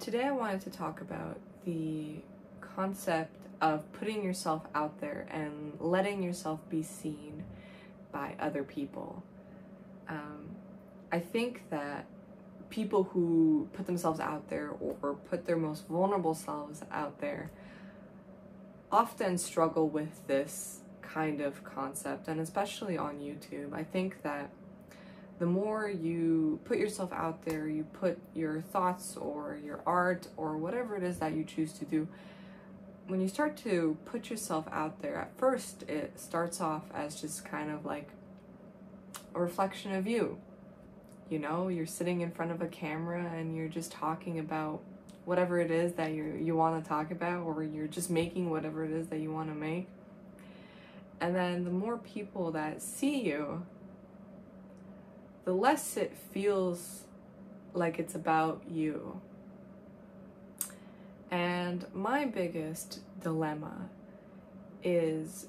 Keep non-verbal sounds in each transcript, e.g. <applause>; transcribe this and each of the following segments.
Today I wanted to talk about the concept of putting yourself out there and letting yourself be seen by other people. Um, I think that people who put themselves out there or put their most vulnerable selves out there often struggle with this kind of concept, and especially on YouTube. I think that the more you put yourself out there, you put your thoughts or your art or whatever it is that you choose to do, when you start to put yourself out there, at first it starts off as just kind of like a reflection of you. You know, you're sitting in front of a camera and you're just talking about whatever it is that you you want to talk about or you're just making whatever it is that you want to make. And then the more people that see you, the less it feels like it's about you. And my biggest dilemma is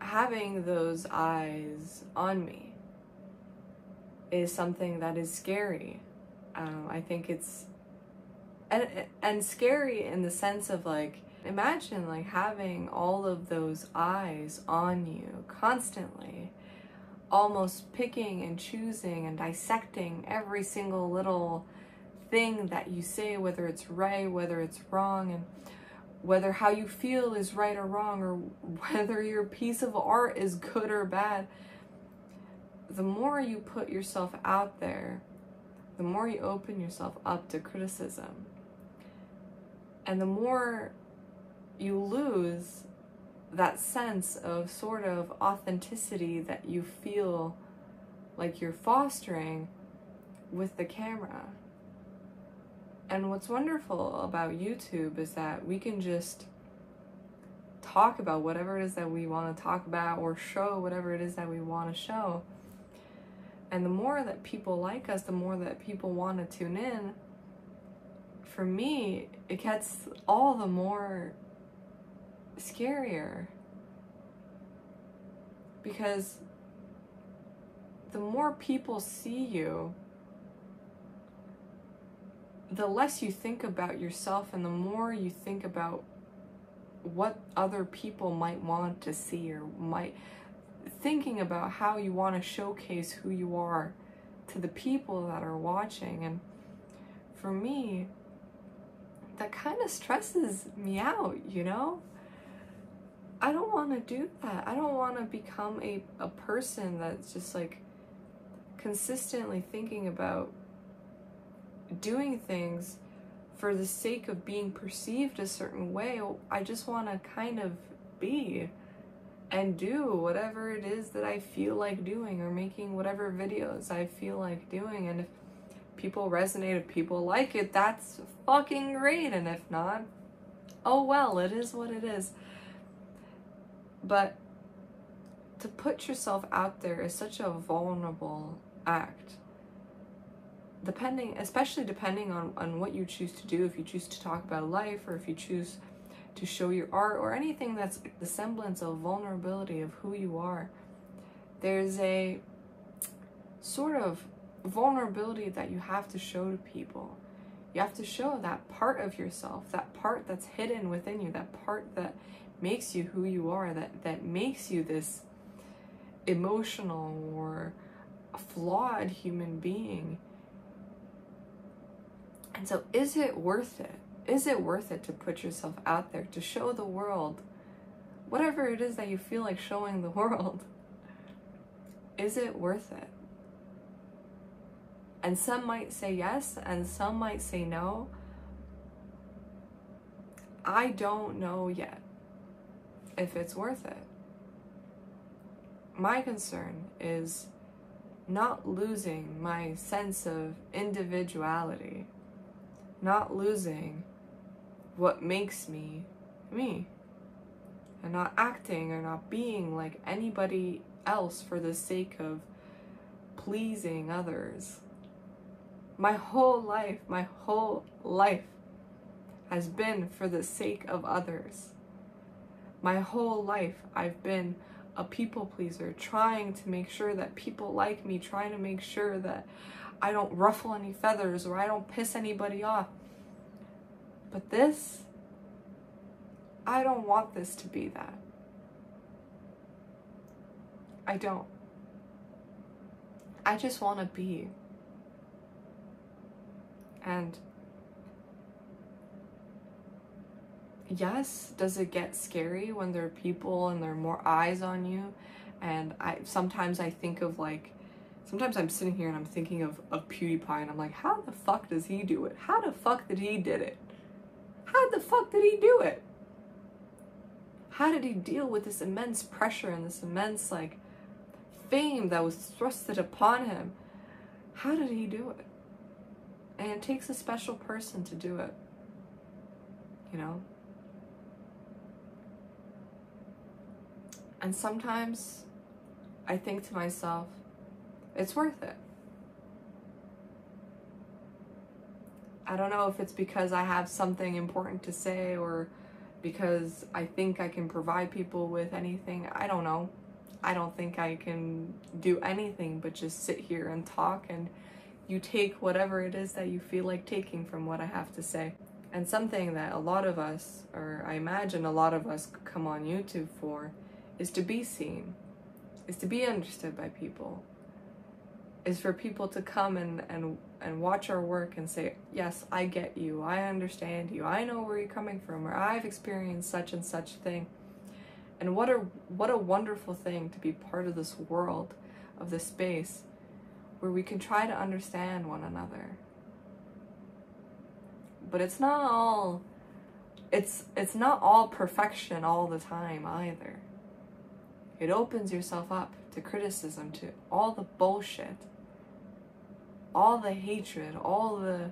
having those eyes on me is something that is scary. Um, I think it's and and scary in the sense of like imagine like having all of those eyes on you constantly almost picking and choosing and dissecting every single little thing that you say, whether it's right, whether it's wrong, and whether how you feel is right or wrong, or whether your piece of art is good or bad. The more you put yourself out there, the more you open yourself up to criticism. And the more you lose that sense of sort of authenticity that you feel like you're fostering with the camera. And what's wonderful about YouTube is that we can just talk about whatever it is that we want to talk about or show whatever it is that we want to show. And the more that people like us, the more that people want to tune in. For me, it gets all the more scarier. Because the more people see you, the less you think about yourself and the more you think about what other people might want to see or might thinking about how you want to showcase who you are to the people that are watching. And for me that kind of stresses me out you know I don't want to do that. I don't want to become a, a person that's just like consistently thinking about doing things for the sake of being perceived a certain way. I just want to kind of be and do whatever it is that I feel like doing or making whatever videos I feel like doing. And if people resonate, if people like it, that's fucking great. And if not, oh well, it is what it is. But to put yourself out there is such a vulnerable act. Depending, especially depending on, on what you choose to do, if you choose to talk about life or if you choose to show your art or anything that's the semblance of vulnerability of who you are, there's a sort of vulnerability that you have to show to people. You have to show that part of yourself, that part that's hidden within you, that part that makes you who you are, that, that makes you this emotional or flawed human being. And so, is it worth it? Is it worth it to put yourself out there, to show the world whatever it is that you feel like showing the <laughs> world? Is it worth it? And some might say yes, and some might say no. I don't know yet if it's worth it. My concern is not losing my sense of individuality, not losing what makes me me, and not acting or not being like anybody else for the sake of pleasing others. My whole life, my whole life has been for the sake of others. My whole life, I've been a people pleaser, trying to make sure that people like me, trying to make sure that I don't ruffle any feathers or I don't piss anybody off. But this, I don't want this to be that. I don't. I just want to be. And yes, does it get scary when there are people and there are more eyes on you? And I sometimes I think of like sometimes I'm sitting here and I'm thinking of, of PewDiePie and I'm like, how the fuck does he do it? How the fuck did he did it? How the fuck did he do it? How did he deal with this immense pressure and this immense like fame that was thrusted upon him? How did he do it? And it takes a special person to do it. You know? And sometimes I think to myself, it's worth it. I don't know if it's because I have something important to say or because I think I can provide people with anything. I don't know. I don't think I can do anything but just sit here and talk and you take whatever it is that you feel like taking from what I have to say. And something that a lot of us, or I imagine a lot of us come on YouTube for, is to be seen, is to be understood by people, is for people to come and, and, and watch our work and say, Yes, I get you, I understand you, I know where you're coming from, or I've experienced such and such thing. And what a what a wonderful thing to be part of this world, of this space, where we can try to understand one another. But it's not all it's it's not all perfection all the time either. It opens yourself up to criticism, to all the bullshit, all the hatred, all the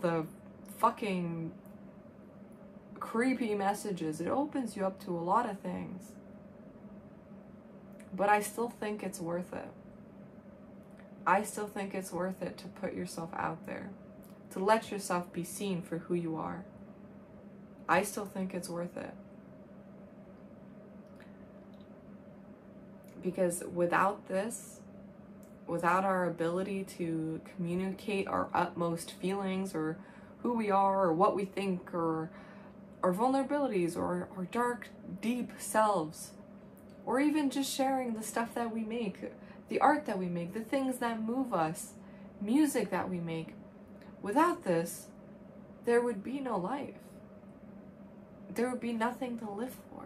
the fucking creepy messages. It opens you up to a lot of things. But I still think it's worth it. I still think it's worth it to put yourself out there, to let yourself be seen for who you are. I still think it's worth it. Because without this, without our ability to communicate our utmost feelings or who we are or what we think or our vulnerabilities or our dark, deep selves, or even just sharing the stuff that we make, the art that we make, the things that move us, music that we make. Without this, there would be no life. There would be nothing to live for.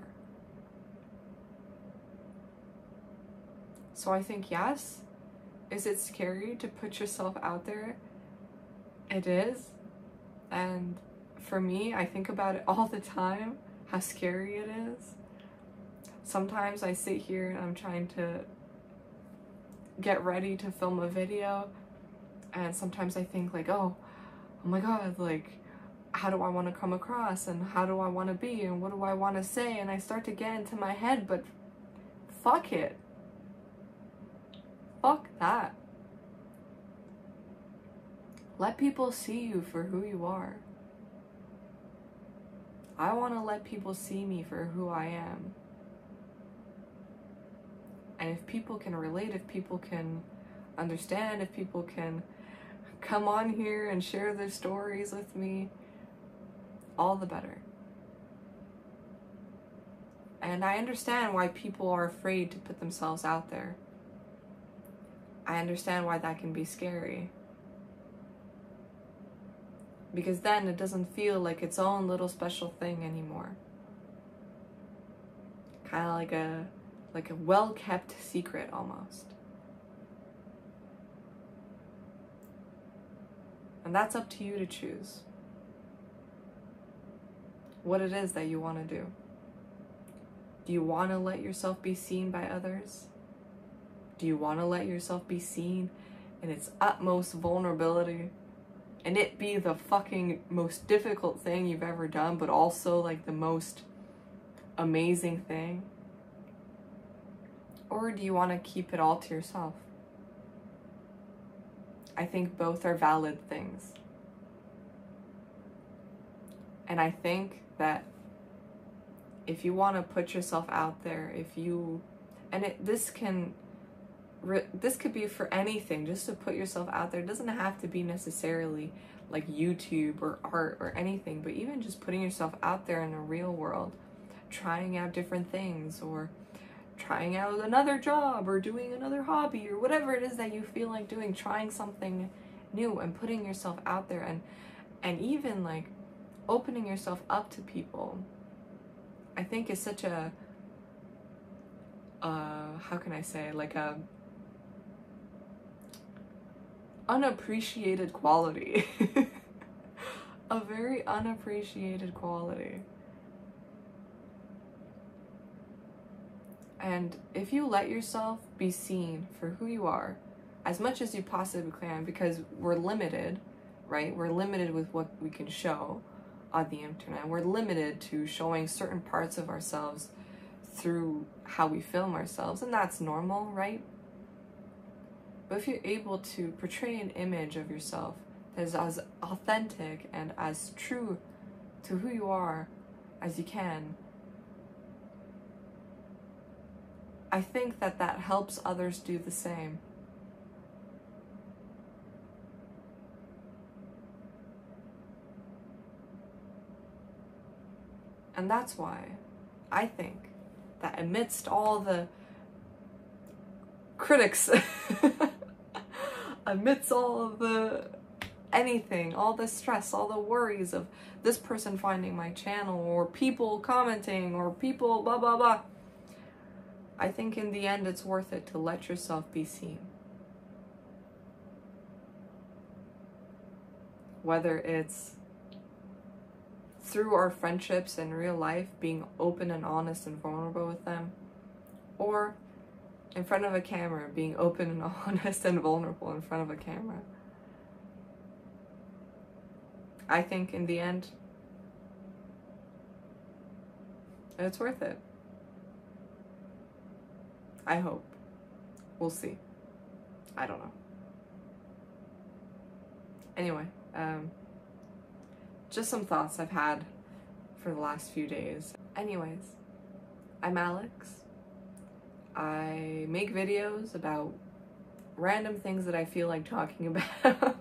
So I think, yes, is it scary to put yourself out there? It is. And for me, I think about it <laughs> all the time, how scary it is. Sometimes I sit here and I'm trying to get ready to film a video, and sometimes I think, like, oh, oh my god, like, how do I want to come across, and how do I want to be, and what do I want to say, and I start to get into my head, but fuck it. Fuck that. Let people see you for who you are. I want to let people see me for who I am. And if people can relate, if people can understand, if people can come on here and share their stories with me, all the better. And I understand why people are afraid to put themselves out there. I understand why that can be scary. Because then it doesn't feel like its own little special thing anymore. Kind of like a like a well-kept secret almost. And that's up to you to choose what it is that you want to do. Do you want to let yourself be seen by others? Do you want to let yourself be seen in its utmost vulnerability? And it be the fucking most difficult thing you've ever done, but also like the most amazing thing? Or do you want to keep it all to yourself? I think both are valid things. And I think that if you want to put yourself out there, if you, and it, this can this could be for anything, just to put yourself out there. It doesn't have to be necessarily like YouTube or art or anything, but even just putting yourself out there in the real world, trying out different things or trying out another job or doing another hobby or whatever it is that you feel like doing, trying something new and putting yourself out there and and even like opening yourself up to people. I think is such a uh how can I say like a unappreciated quality. <laughs> a very unappreciated quality. And if you let yourself be seen for who you are, as much as you possibly can, because we're limited, right? We're limited with what we can show on the internet. We're limited to showing certain parts of ourselves through how we film ourselves, and that's normal, right? But if you're able to portray an image of yourself that is as authentic and as true to who you are as you can, I think that that helps others do the same. And that's why I think that amidst all the critics, <laughs> amidst all of the anything, all the stress, all the worries of this person finding my channel or people commenting or people blah blah blah, I think in the end it's worth it to let yourself be seen. Whether it's through our friendships in real life, being open and honest and vulnerable with them, or in front of a camera, being open and <laughs> honest and vulnerable in front of a camera. I think in the end, it's worth it. I hope. We'll see. I don't know. Anyway, um, just some thoughts I've had for the last few days. Anyways, I'm Alex. I make videos about random things that I feel like talking <laughs> about.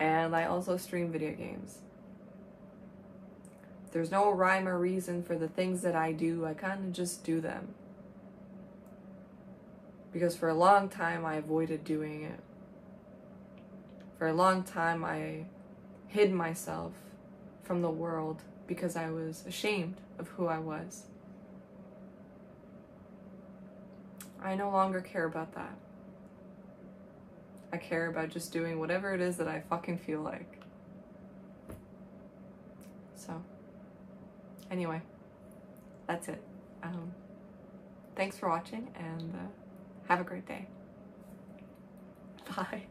and I also stream video games. There's no rhyme or reason for the things that I do, I kind of just do them. Because for a long time I avoided doing it. For a long time I hid myself from the world because I was ashamed of who I was. I no longer care about that. I care about just doing whatever it is that I fucking feel like. So, anyway, that's it. Um, thanks for watching and uh, have a great day. <laughs> Bye.